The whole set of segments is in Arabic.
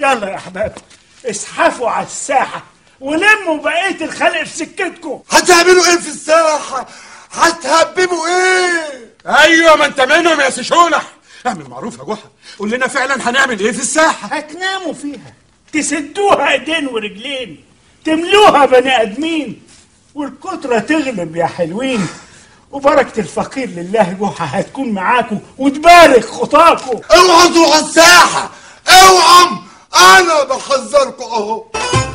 يلا يا احباب اسحفوا على الساحة ولموا بقية الخلق في سكتكم. هتعملوا إيه في الساحة؟ هتهببوا إيه؟ أيوه ما أنت منهم يا سيشونح اعمل معروف يا جحا قول لنا فعلا هنعمل إيه في الساحة؟ هتناموا فيها. تسدوها إيدين ورجلين تملوها بني آدمين والكترة تغلب يا حلوين. وبركة الفقير لله جحا هتكون معاكم وتبارك خطاكم. اوعوا تروحوا الساحة اوعوا أنا بحذركم أهو.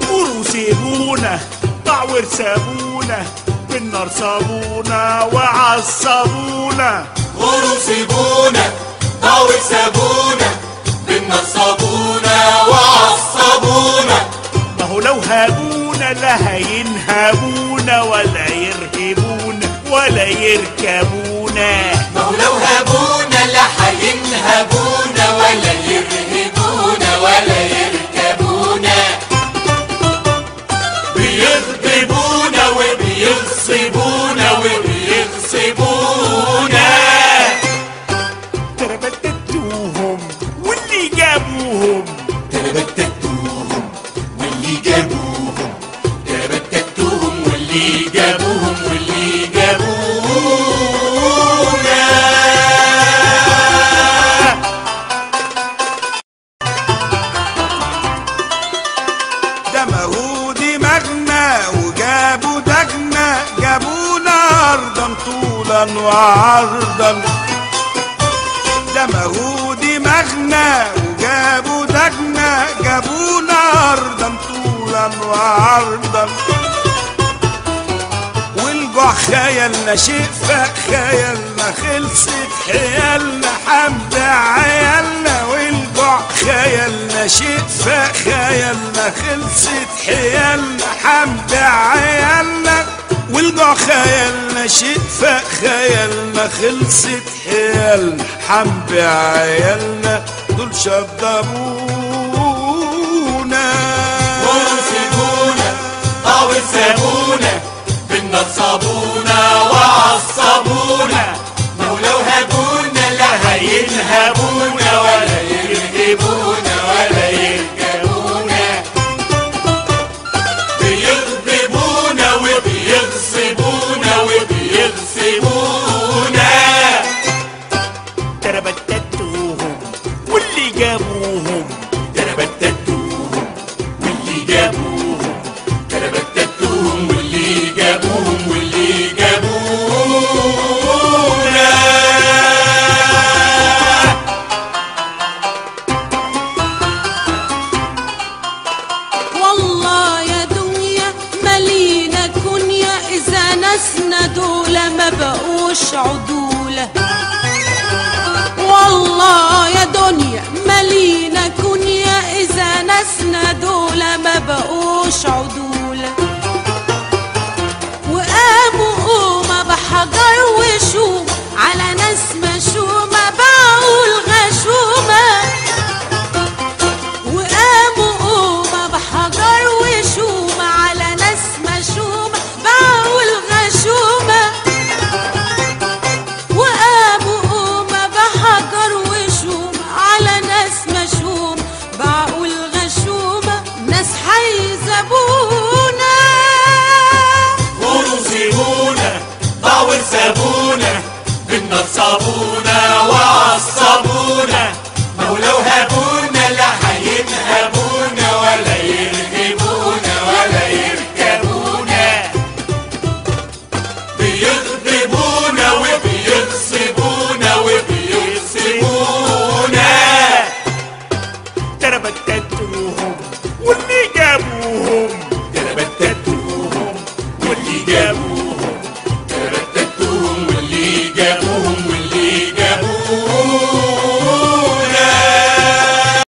قولوا سيبونا طعور سابونا بالنار صابونا وعصبونا غوروا سيبونا ضاوي سابونا بالنار صابونا وعصبونا ما هو لو هابونا لا هينهبونا ولا يرهبونا ولا يركبونا. ما هو لو هابونا لا هينهبونا ولا يرهبونا تربتتوهم واللي جابوهم تربتتوهم واللي جابوهم واللي جابونا دمهوا دماغنا وجابوا دجنا جابونا أرضا طولا وعرضا دمهوا دماغنا جابونا أرضا طولا وعرضا والجوع خيالنا شيء خيالنا خلصت حيالنا حمد عيالنا. والجوع خيالنا شيء خيالنا خلصت حيالنا حمد عيالنا. والجوع خيالنا شيء خيالنا خلصت حيالنا حمد عيالنا. دول شطبونا سابونا بالنار صابونا وعصبونا. ما هو لو هابونا لا هينهبونا ولا يرهبونا ولا بيغضبونا وبيغصبونا وبيغصبونا. تربتتوهم واللي جابوهم بقوش عدولة. والله يا دنيا ملينا كنيا إذا ناسنا دول ما بقوش عدولة. حيزبونا غوروا سيبونا ضاول سابونا بالنار صابونا